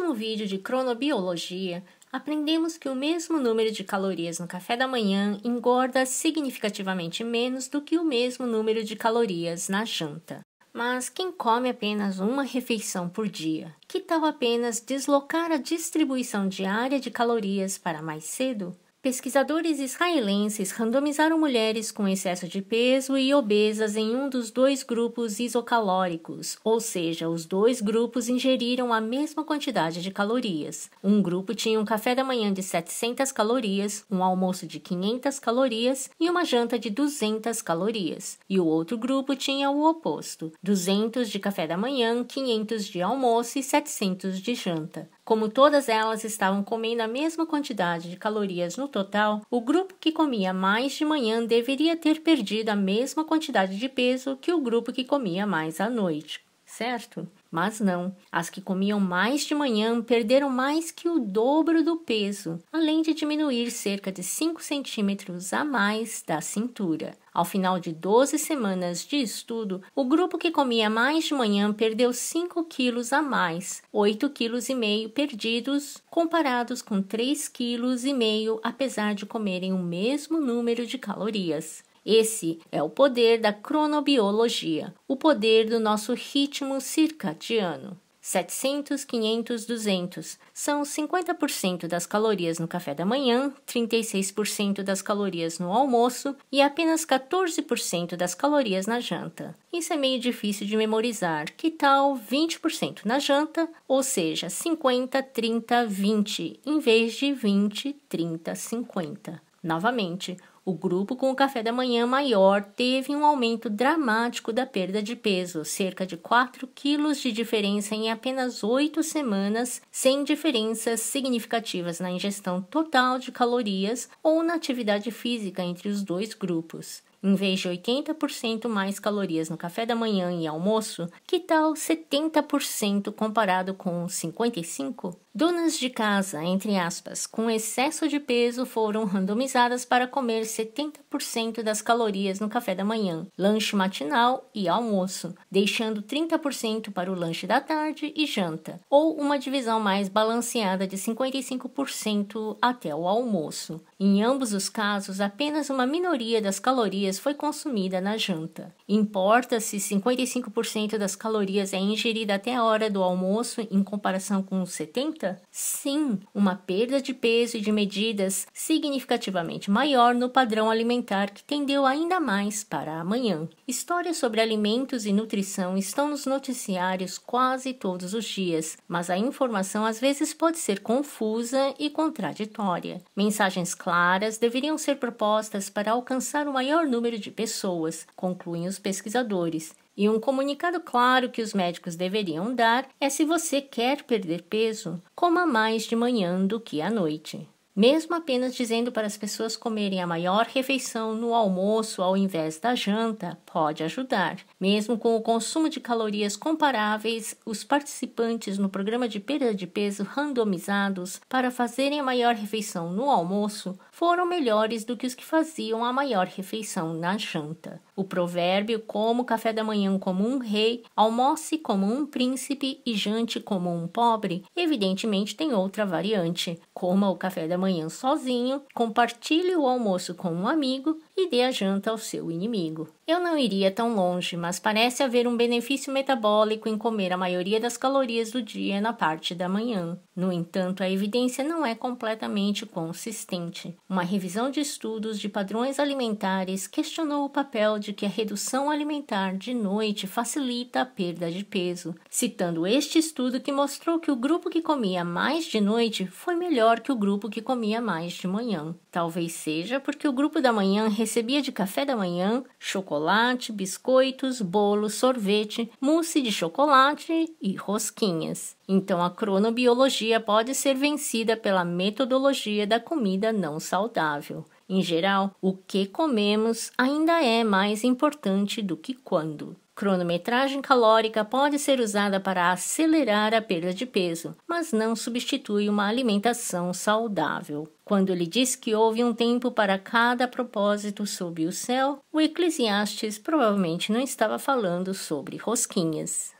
último vídeo de cronobiologia, aprendemos que o mesmo número de calorias no café da manhã engorda significativamente menos do que o mesmo número de calorias na janta. Mas quem come apenas uma refeição por dia? Que tal apenas deslocar a distribuição diária de calorias para mais cedo? Pesquisadores israelenses randomizaram mulheres com excesso de peso e obesas em um dos dois grupos isocalóricos, ou seja, os dois grupos ingeriram a mesma quantidade de calorias. Um grupo tinha um café da manhã de 700 calorias, um almoço de 500 calorias e uma janta de 200 calorias, e o outro grupo tinha o oposto: 200 de café da manhã, 500 de almoço e 700 de janta. Como todas elas estavam comendo a mesma quantidade de calorias no total, o grupo que comia mais de manhã deveria ter perdido a mesma quantidade de peso que o grupo que comia mais à noite, certo? Mas não, as que comiam mais de manhã perderam mais que o dobro do peso, além de diminuir cerca de 5 centímetros a mais da cintura. Ao final de 12 semanas de estudo, o grupo que comia mais de manhã perdeu 5 quilos a mais, 8,5 kg perdidos, comparados com 3,5 kg apesar de comerem o mesmo número de calorias. Esse é o poder da cronobiologia, o poder do nosso ritmo circadiano. 700, 500, 200 são 50% das calorias no café da manhã, 36% das calorias no almoço e apenas 14% das calorias na janta. Isso é meio difícil de memorizar. Que tal 20% na janta, ou seja, 50, 30, 20, em vez de 20, 30, 50? Novamente, o grupo com o café da manhã maior teve um aumento dramático da perda de peso, cerca de 4 quilos de diferença em apenas 8 semanas, sem diferenças significativas na ingestão total de calorias ou na atividade física entre os dois grupos. Em vez de 80% mais calorias no café da manhã e almoço, que tal 70% comparado com 55? Donas de casa, entre aspas, com excesso de peso foram randomizadas para comer 70% das calorias no café da manhã, lanche matinal e almoço, deixando 30% para o lanche da tarde e janta, ou uma divisão mais balanceada de 55% até o almoço. Em ambos os casos, apenas uma minoria das calorias foi consumida na janta. Importa se 55% das calorias é ingerida até a hora do almoço em comparação com 70%? Sim, uma perda de peso e de medidas significativamente maior no padrão alimentar que tendeu ainda mais para amanhã. Histórias sobre alimentos e nutrição estão nos noticiários quase todos os dias, mas a informação às vezes pode ser confusa e contraditória. Mensagens claras deveriam ser propostas para alcançar o maior número de pessoas, concluem os pesquisadores. E um comunicado claro que os médicos deveriam dar é se você quer perder peso, coma mais de manhã do que à noite. Mesmo apenas dizendo para as pessoas comerem a maior refeição no almoço ao invés da janta pode ajudar. Mesmo com o consumo de calorias comparáveis, os participantes no programa de perda de peso randomizados para fazerem a maior refeição no almoço foram melhores do que os que faziam a maior refeição na janta. O provérbio como café da manhã como um rei, almoce como um príncipe e jante como um pobre, evidentemente tem outra variante. Coma o café da manhã sozinho, compartilhe o almoço com um amigo e dê a janta ao seu inimigo. Eu não iria tão longe, mas parece haver um benefício metabólico em comer a maioria das calorias do dia na parte da manhã. No entanto, a evidência não é completamente consistente. Uma revisão de estudos de padrões alimentares questionou o papel de que a redução alimentar de noite facilita a perda de peso, citando este estudo que mostrou que o grupo que comia mais de noite foi melhor que o grupo que comia mais de manhã. Talvez seja porque o grupo da manhã recebia de café da manhã chocolate, biscoitos, bolo, sorvete, mousse de chocolate e rosquinhas. Então a cronobiologia pode ser vencida pela metodologia da comida não saudável. Em geral, o que comemos ainda é mais importante do que quando. Cronometragem calórica pode ser usada para acelerar a perda de peso, mas não substitui uma alimentação saudável. Quando ele diz que houve um tempo para cada propósito sob o céu, o Eclesiastes provavelmente não estava falando sobre rosquinhas.